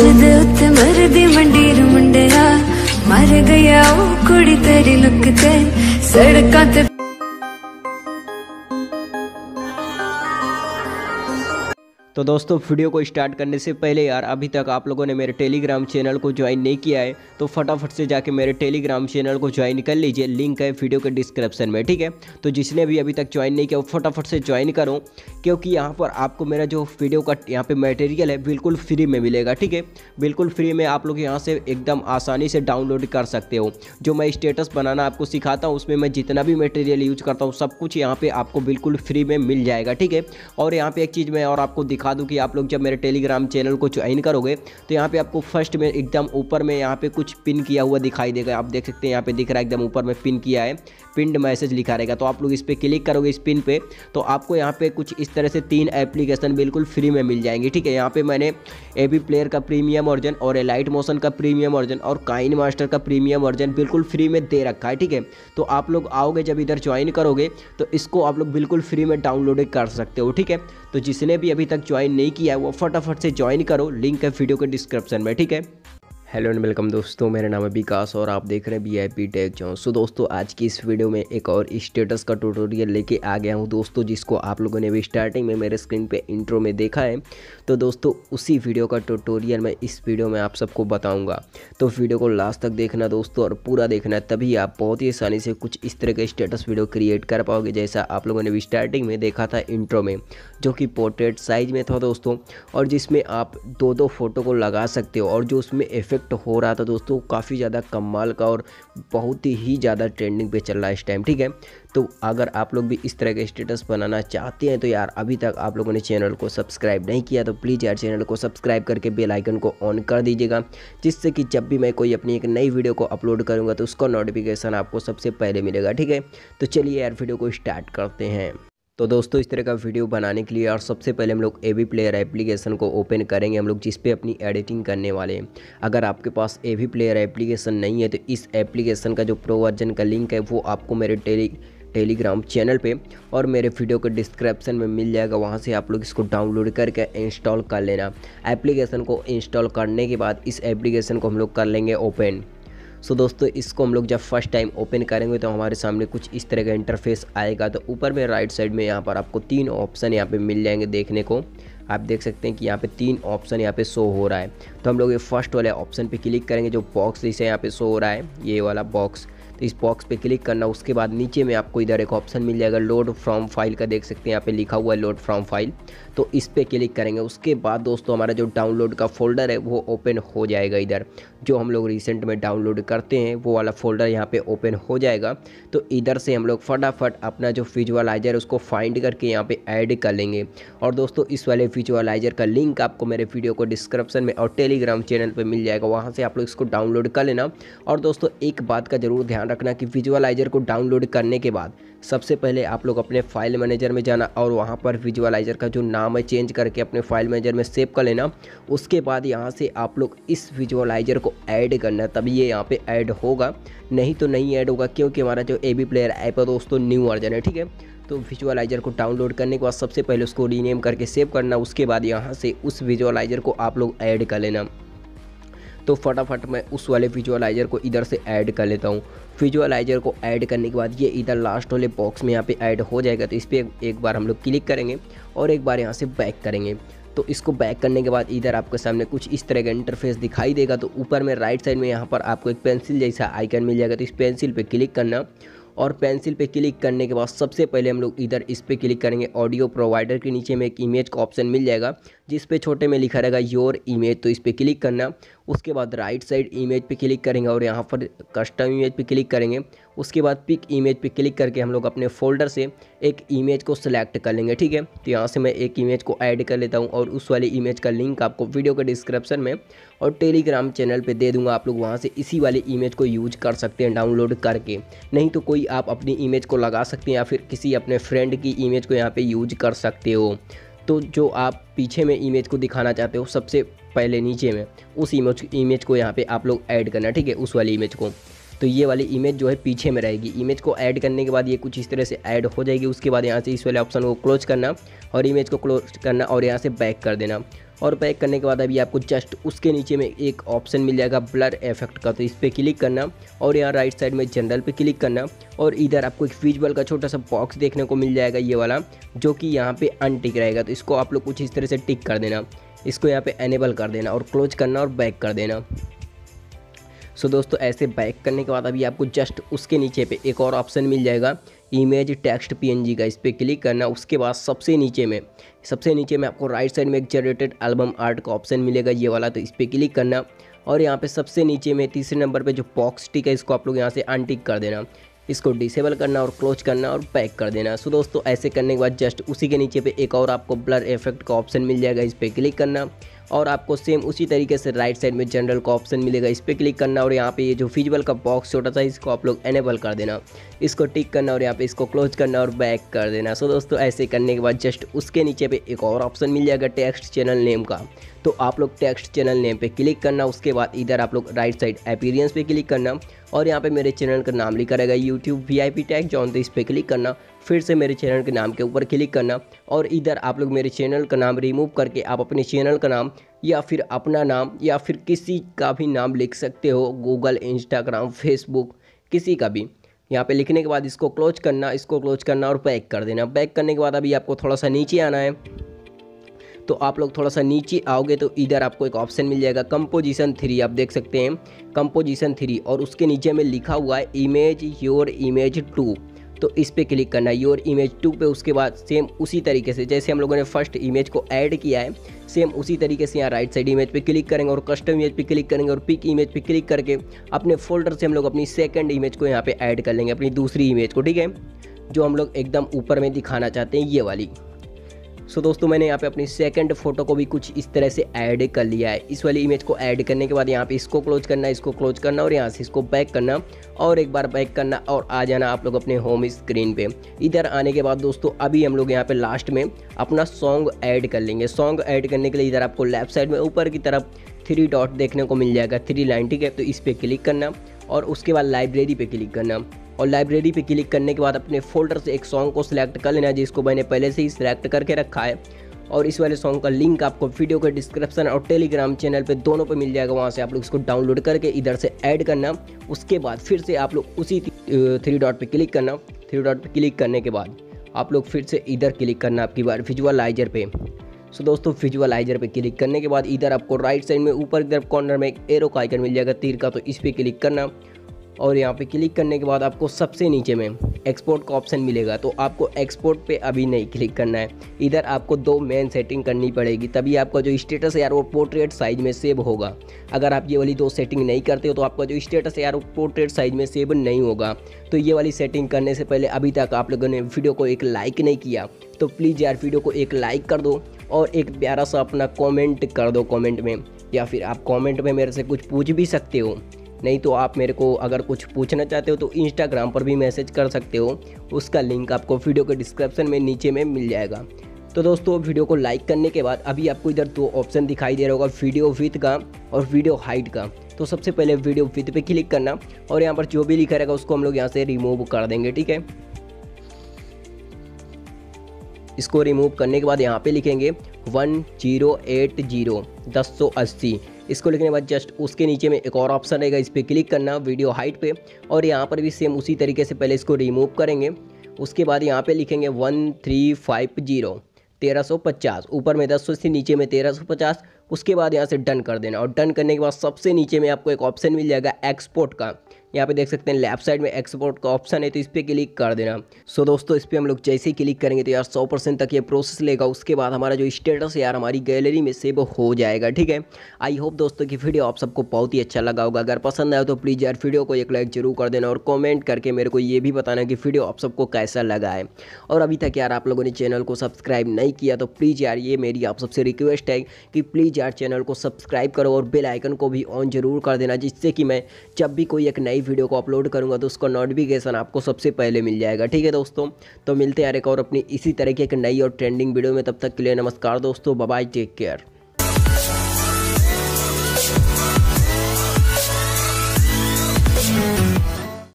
ਦੇ ਉੱਤੇ ਮਰਦੀ ਮੰਡੀਰ ਮੁੰਡਿਆ ਮਰ ਗਿਆ ਉਹ ਕੁੜੀ ਤੇਰੀ ਲੁੱਕ ਤੇ ਸੜਕਾਂ ਤੇ तो दोस्तों, वीडियो को स्टार्ट करने से पहले यार, अभी तक आप लोगों ने मेरे टेलीग्राम चैनल को ज्वाइन नहीं किया है तो फटाफट से जाके मेरे टेलीग्राम चैनल को ज्वाइन कर लीजिए। लिंक है वीडियो के डिस्क्रिप्शन में, ठीक है? तो जिसने भी अभी तक ज्वाइन नहीं किया, वो फटाफट से ज्वाइन करो, क्योंकि यहाँ पर आपको मेरा जो वीडियो का, यहाँ पर मटेरियल है, बिल्कुल फ्री में मिलेगा, ठीक है? बिल्कुल फ्री में आप लोग यहाँ से एकदम आसानी से डाउनलोड कर सकते हो। जो मैं स्टेटस बनाना आपको सिखाता हूँ, उसमें मैं जितना भी मटेरियल यूज़ करता हूँ, सब कुछ यहाँ पर आपको बिल्कुल फ्री में मिल जाएगा, ठीक है? और यहाँ पर एक चीज़ मैं और आपको दिखा दूँ कि आप लोग जब मेरे टेलीग्राम चैनल को ज्वाइन करोगे तो यहाँ पे आपको फ़र्स्ट में एकदम ऊपर में यहाँ पे कुछ पिन किया हुआ दिखाई देगा। आप देख सकते हैं यहाँ पे दिख रहा है एकदम ऊपर में पिन किया है। पिंड मैसेज लिखा रहेगा। तो आप लोग इस पर क्लिक करोगे इस पिन पर तो आपको यहाँ पे कुछ इस तरह से तीन एप्लीकेशन बिल्कुल फ्री में मिल जाएँगे। ठीक है, यहाँ पे मैंने ए बी प्लेयर का प्रीमियम वर्जन और एलाइट मोशन का प्रीमियम वर्जन और काइन मास्टर का प्रीमियम वर्जन बिल्कुल फ्री में दे रखा है। ठीक है तो आप लोग आओगे जब इधर ज्वाइन करोगे तो इसको आप लोग बिल्कुल फ्री में डाउनलोड कर सकते हो। ठीक है तो जिसने भी अभी तक ज्वाइन नहीं किया है, वो फटाफट से ज्वाइन करो। लिंक है वीडियो के डिस्क्रिप्शन में, ठीक है? हेलो एंड वेलकम दोस्तों, मेरा नाम है विकास और आप देख रहे हैं B I P tech zone so दोस्तों, आज की इस वीडियो में एक और स्टेटस का ट्यूटोरियल लेके आ गया हूँ दोस्तों, जिसको आप लोगों ने भी स्टार्टिंग में मेरे स्क्रीन पे इंट्रो में देखा है। तो दोस्तों, उसी वीडियो का ट्यूटोरियल मैं इस वीडियो में आप सबको बताऊँगा। तो वीडियो को लास्ट तक देखना दोस्तों और पूरा देखना, तभी आप बहुत ही आसानी से कुछ इस तरह का स्टेटस वीडियो क्रिएट कर पाओगे, जैसा आप लोगों ने भी स्टार्टिंग में देखा था इंट्रो में, जो कि पोर्ट्रेट साइज़ में था दोस्तों। और जिसमें आप दो दो फ़ोटो को लगा सकते हो और जो उसमें इफ़ेक्ट हो रहा था दोस्तों, काफ़ी ज़्यादा कमाल का और बहुत ही ज़्यादा ट्रेंडिंग पे चल रहा है इस टाइम ठीक है? तो अगर आप लोग भी इस तरह के स्टेटस बनाना चाहते हैं तो यार अभी तक आप लोगों ने चैनल को सब्सक्राइब नहीं किया तो प्लीज़ यार चैनल को सब्सक्राइब करके बेल आइकन को ऑन कर दीजिएगा, जिससे कि जब भी मैं कोई अपनी एक नई वीडियो को अपलोड करूँगा तो उसका नोटिफिकेशन आपको सबसे पहले मिलेगा, ठीक है? तो चलिए यार वीडियो को स्टार्ट करते हैं। तो दोस्तों, इस तरह का वीडियो बनाने के लिए और सबसे पहले हम लोग ए वी प्लेयर एप्लीकेशन को ओपन करेंगे। हम लोग जिस पे अपनी एडिटिंग करने वाले हैं। अगर आपके पास ए वी प्लेयर एप्लीकेशन नहीं है तो इस एप्लीकेशन का जो प्रो वर्जन का लिंक है, वो आपको मेरे टेली टेलीग्राम चैनल पे और मेरे वीडियो के डिस्क्रिप्शन में मिल जाएगा। वहाँ से आप लोग इसको डाउनलोड करके इंस्टॉल कर लेना। एप्लीकेशन को इंस्टॉल करने के बाद इस एप्लीकेशन को हम लोग कर लेंगे ओपन सो दोस्तों, इसको हम लोग जब फ़र्स्ट टाइम ओपन करेंगे तो हमारे सामने कुछ इस तरह का इंटरफेस आएगा। तो ऊपर में राइट साइड में यहाँ पर आपको तीन ऑप्शन यहाँ पर मिल जाएँगे देखने को। आप देख सकते हैं कि यहाँ पे तीन ऑप्शन यहाँ पे शो हो रहा है। तो हम लोग ये फ़र्स्ट वाले ऑप्शन पे क्लिक करेंगे, जो बॉक्स जैसे यहाँ पे शो हो रहा है, ये वाला बॉक्स तो इस बॉक्स पे क्लिक करना, उसके बाद नीचे में आपको इधर एक ऑप्शन मिल जाएगा लोड फ्रॉम फ़ाइल का। देख सकते हैं यहाँ पे लिखा हुआ है लोड फ्रॉम फ़ाइल तो इस पर क्लिक करेंगे, उसके बाद दोस्तों हमारा जो डाउनलोड का फोल्डर है, वो ओपन हो जाएगा इधर। जो हम लोग रिसेंट में डाउनलोड करते हैं, वो वाला फोल्डर यहाँ पे ओपन हो जाएगा। तो इधर से हम लोग फटाफट अपना जो विजुअलाइजर उसको फाइंड करके यहाँ पे ऐड कर लेंगे। और दोस्तों, इस वाले विजुअलाइजर का लिंक आपको मेरे वीडियो को डिस्क्रिप्शन में और टेलीग्राम चैनल पर मिल जाएगा। वहाँ से आप लोग इसको डाउनलोड कर लेना। और दोस्तों, एक बात का ज़रूर ध्यान रखना कि विजुअलाइजर को डाउनलोड करने के बाद सबसे पहले आप लोग अपने फ़ाइल मैनेजर में जाना और वहाँ पर विजुअलाइजर का जो नाम है चेंज करके अपने फ़ाइल मैनेजर में सेव कर लेना। उसके बाद यहाँ से आप लोग इस विजुअलाइजर को ऐड करना है तभी ये यहाँ पे ऐड होगा। नहीं तो नहीं ऐड होगा, क्योंकि हमारा जो ए बी प्लेयर ऐप है दोस्तों न्यू वर्जन है, ठीक है? तो विजुअलाइजर को डाउनलोड करने के बाद सबसे पहले उसको रीनेम करके सेव करना, उसके बाद यहाँ से उस विजुअलाइजर को आप लोग ऐड कर लेना। तो फटाफट मैं उस वाले विजुअलाइजर को इधर से ऐड कर लेता हूँ। विजुअलाइजर को ऐड करने के बाद ये इधर लास्ट वाले बॉक्स में यहाँ पे ऐड हो जाएगा तो इस पर एक बार हम लोग क्लिक करेंगे और एक बार यहाँ से बैक करेंगे। तो इसको बैक करने के बाद इधर आपके सामने कुछ इस तरह का इंटरफेस दिखाई देगा। तो ऊपर में राइट साइड में यहाँ पर आपको एक पेंसिल जैसा आइकन मिल जाएगा। तो इस पेंसिल पर क्लिक करना और पेंसिल पे क्लिक करने के बाद सबसे पहले हम लोग इधर इस पर क्लिक करेंगे ऑडियो प्रोवाइडर के नीचे में एक इमेज का ऑप्शन मिल जाएगा, जिस पे छोटे में लिखा रहेगा योर इमेज तो इस पर क्लिक करना उसके बाद राइट साइड इमेज पे क्लिक करेंगे और यहाँ पर कस्टम इमेज पे क्लिक करेंगे। उसके बाद पिक इमेज पे क्लिक करके हम लोग अपने फोल्डर से एक इमेज को सिलेक्ट कर लेंगे, ठीक है? तो यहाँ से मैं एक इमेज को ऐड कर लेता हूँ और उस वाली इमेज का लिंक आपको वीडियो के डिस्क्रिप्शन में और टेलीग्राम चैनल पर दे दूँगा। आप लोग वहाँ से इसी वाली इमेज को यूज़ कर सकते हैं डाउनलोड करके। नहीं तो कोई आप अपनी इमेज को लगा सकते हैं या फिर किसी अपने फ्रेंड की इमेज को यहाँ पर यूज़ कर सकते हो। तो जो आप पीछे में इमेज को दिखाना चाहते हो, सबसे पहले नीचे में, उस इमेज इमेज को यहाँ पे आप लोग ऐड करना, ठीक है? उस वाली इमेज को। तो ये वाली इमेज जो है पीछे में रहेगी। इमेज को ऐड करने के बाद ये कुछ इस तरह से ऐड हो जाएगी। उसके बाद यहाँ से इस वाले ऑप्शन को क्लोज करना और इमेज को क्लोज करना और यहाँ से बैक कर देना। और बैक करने के बाद अभी आपको जस्ट उसके नीचे में एक ऑप्शन मिल जाएगा ब्लर इफ़ेक्ट का। तो इस पर क्लिक करना और यहाँ राइट साइड में जनरल पे क्लिक करना और इधर आपको एक विजुअल का छोटा सा बॉक्स देखने को मिल जाएगा ये वाला, जो कि यहाँ पे अनटिक रहेगा। तो इसको आप लोग कुछ इस तरह से टिक कर देना। इसको यहाँ पे एनेबल कर देना और क्लोज करना और बैक कर देना। सो दोस्तों, ऐसे बैक करने के बाद अभी आपको जस्ट उसके नीचे पे एक और ऑप्शन मिल जाएगा इमेज टेक्स्ट पीएनजी का। इस पर क्लिक करना, उसके बाद सबसे नीचे में, सबसे नीचे में आपको राइट साइड में एक जनरेटेड एल्बम आर्ट का ऑप्शन मिलेगा, ये वाला तो इस पर क्लिक करना। और यहाँ पे सबसे नीचे में तीसरे नंबर पे जो बॉक्स टिक है, इसको आप लोग यहाँ से अनटिक कर देना। इसको डिसेबल करना और क्लोज करना और पैक कर देना। सो दोस्तों, ऐसे करने के बाद जस्ट उसी के नीचे पे एक और आपको ब्लर इफ़ेक्ट का ऑप्शन मिल जाएगा, इस पर क्लिक करना। और आपको सेम उसी तरीके से राइट साइड में जनरल का ऑप्शन मिलेगा, इस पर क्लिक करना और यहाँ पे ये जो फिजिबल का बॉक्स छोटा सा, इसको आप लोग एनेबल कर देना। इसको टिक करना और यहाँ पे इसको क्लोज करना और बैक कर देना। सो दोस्तों, ऐसे करने के बाद जस्ट उसके नीचे पे एक और ऑप्शन मिल जाएगा टेक्स्ट चैनल नेम का। तो आप लोग टेक्स्ट चैनल नेम पे क्लिक करना, उसके बाद इधर आप लोग राइट साइड अपीरियंस पे क्लिक करना और यहाँ पे मेरे चैनल का नाम लिखा रहेगा YouTube V I P tag zone तो इस पर क्लिक करना, फिर से मेरे चैनल के नाम के ऊपर क्लिक करना और इधर आप लोग मेरे चैनल का नाम रिमूव करके आप अपने चैनल का नाम या फिर अपना नाम या फिर किसी का भी नाम लिख सकते हो गूगल इंस्टाग्राम फेसबुक किसी का भी। यहाँ पे लिखने के बाद इसको क्लोज करना, इसको क्लोज करना और पैक कर देना। पैक करने के बाद अभी आपको थोड़ा सा नीचे आना है। तो आप लोग थोड़ा सा नीचे आओगे तो इधर आपको एक ऑप्शन मिल जाएगा कंपोजिशन थ्री आप देख सकते हैं। कंपोजिशन थ्री और उसके नीचे में लिखा हुआ है इमेज योर इमेज टू तो इस पर क्लिक करना है योर इमेज टू पे उसके बाद सेम उसी तरीके से, जैसे हम लोगों ने फ़र्स्ट इमेज को ऐड किया है सेम उसी तरीके से यहाँ राइट साइड इमेज पे क्लिक करेंगे और कस्टम इमेज पे क्लिक करेंगे और पिक इमेज पे क्लिक करके अपने फोल्डर से हम लोग अपनी सेकंड इमेज को यहाँ पे ऐड कर लेंगे, अपनी दूसरी इमेज को, ठीक है? जो हम लोग एकदम ऊपर में दिखाना चाहते हैं, ये वाली। सो दोस्तों, मैंने यहाँ पे अपनी सेकंड फ़ोटो को भी कुछ इस तरह से ऐड कर लिया है। इस वाली इमेज को ऐड करने के बाद यहाँ पे इसको क्लोज करना, इसको क्लोज करना और यहाँ से इसको बैक करना और एक बार बैक करना और आ जाना आप लोग अपने होम स्क्रीन पे। इधर आने के बाद, दोस्तों, अभी हम लोग यहाँ पे लास्ट में अपना सॉन्ग ऐड कर लेंगे। सॉन्ग ऐड करने के लिए इधर आपको लेफ़्ट साइड में ऊपर की तरफ़ थ्री डॉट देखने को मिल जाएगा थ्री लाइन ठीक है? तो इस पर क्लिक करना और उसके बाद लाइब्रेरी पे क्लिक करना। और लाइब्रेरी पे क्लिक करने के बाद अपने फोल्डर से एक सॉन्ग को सिलेक्ट कर लेना जिसको मैंने पहले से ही सिलेक्ट करके रखा है। और इस वाले सॉन्ग का लिंक आपको वीडियो के डिस्क्रिप्शन और टेलीग्राम चैनल पे दोनों पे मिल जाएगा। वहाँ से आप लोग इसको डाउनलोड करके इधर से ऐड करना। उसके बाद फिर से आप लोग उसी थ्री डॉट पे क्लिक करना। थ्री डॉट पे क्लिक करने के बाद आप लोग फिर से इधर क्लिक करना आपकी बार विजुअलाइजर पे। सो दोस्तों विजुअलाइजर पे क्लिक करने के बाद इधर आपको राइट साइड में ऊपर इधर कॉर्नर में एक एरो का आइकन मिल जाएगा तीर का तो इस पर क्लिक करना। और यहाँ पे क्लिक करने के बाद आपको सबसे नीचे में एक्सपोर्ट का ऑप्शन मिलेगा तो आपको एक्सपोर्ट पे अभी नहीं क्लिक करना है। इधर आपको दो मेन सेटिंग करनी पड़ेगी, तभी आपका जो स्टेटस है यार वो पोर्ट्रेट साइज़ में सेव होगा। अगर आप ये वाली दो सेटिंग नहीं करते हो तो आपका जो स्टेटस है यार वो पोर्ट्रेट साइज़ में सेव नहीं होगा। तो ये वाली सेटिंग करने से पहले अभी तक आप लोगों ने वीडियो को एक लाइक नहीं किया तो प्लीज़ यार वीडियो को एक लाइक कर दो और एक प्यारा सा अपना कॉमेंट कर दो कॉमेंट में, या फिर आप कॉमेंट में मेरे से कुछ पूछ भी सकते हो। नहीं तो आप मेरे को अगर कुछ पूछना चाहते हो तो इंस्टाग्राम पर भी मैसेज कर सकते हो। उसका लिंक आपको वीडियो के डिस्क्रिप्शन में नीचे में मिल जाएगा। तो दोस्तों, वीडियो को लाइक करने के बाद अभी आपको इधर दो ऑप्शन दिखाई दे रहा होगा वीडियो विथ का और वीडियो हाइट का। तो सबसे पहले वीडियो विथ पे क्लिक करना और यहाँ पर जो भी लिखा रहेगा उसको हम लोग यहाँ से रिमूव कर देंगे, ठीक है? इसको रिमूव करने के बाद यहाँ पे लिखेंगे वन ज़ीरो एट ज़ीरो दस सौ अस्सी। इसको लिखने के बाद जस्ट उसके नीचे में एक और ऑप्शन रहेगा, इस पर क्लिक करना वीडियो हाइट पे। और यहाँ पर भी सेम उसी तरीके से पहले इसको रिमूव करेंगे। उसके बाद यहाँ पे लिखेंगे वन थ्री फाइव ज़ीरो तेरह सौ पचास। ऊपर में दस सौ से नीचे में तेरह सौ पचास। उसके बाद यहाँ से डन कर देना। और डन करने के बाद सबसे नीचे में आपको एक ऑप्शन मिल जाएगा एक्सपोर्ट का। यहाँ पे देख सकते हैं लेफ़्ट साइड में एक्सपोर्ट का ऑप्शन है तो इस पर क्लिक कर देना। सो दोस्तों, इस पर हम लोग जैसे ही क्लिक करेंगे तो यार सौ परसेंट तक ये प्रोसेस लेगा। उसके बाद हमारा जो स्टेटस यार, हमारी गैलरी में सेव हो जाएगा, ठीक है? आई होप दोस्तों की वीडियो आप सबको बहुत ही अच्छा लगा होगा। अगर पसंद आया तो प्लीज़ यार वीडियो को एक लाइक ज़रूर कर देना और कॉमेंट करके मेरे को ये भी बताना कि वीडियो आप सबको कैसा लगा है। और अभी तक यार आप लोगों ने चैनल को सब्सक्राइब नहीं किया तो प्लीज़ यार ये मेरी आप सबसे रिक्वेस्ट है कि प्लीज़ यार चैनल को सब्सक्राइब करो और बेल आइकन को भी ऑन ज़रूर कर देना, जिससे कि मैं जब भी कोई एक नई वीडियो को अपलोड करूँ करूँगा तो उसका नोटिफिकेशन आपको सबसे पहले मिल जाएगा। ठीक है दोस्तों? तो मिलते हैं एक और अपनी इसी तरह की एक नई और ट्रेंडिंग वीडियो में। तब तक के लिए नमस्कार दोस्तों बाय टेक केयर